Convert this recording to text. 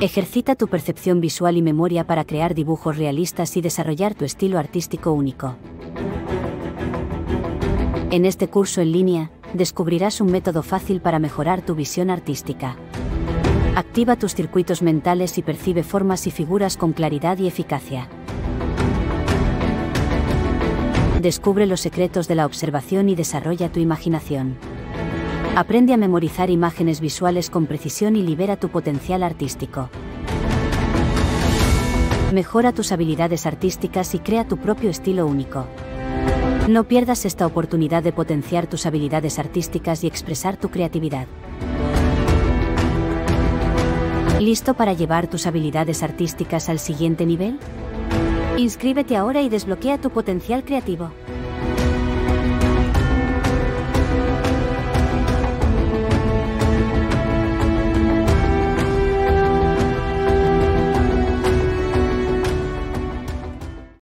Ejercita tu percepción visual y memoria para crear dibujos realistas y desarrollar tu estilo artístico único. En este curso en línea, descubrirás un método fácil para mejorar tu visión artística. Activa tus circuitos mentales y percibe formas y figuras con claridad y eficacia. Descubre los secretos de la observación y desarrolla tu imaginación. Aprende a memorizar imágenes visuales con precisión y libera tu potencial artístico. Mejora tus habilidades artísticas y crea tu propio estilo único. No pierdas esta oportunidad de potenciar tus habilidades artísticas y expresar tu creatividad. ¿Listo para llevar tus habilidades artísticas al siguiente nivel? Inscríbete ahora y desbloquea tu potencial creativo.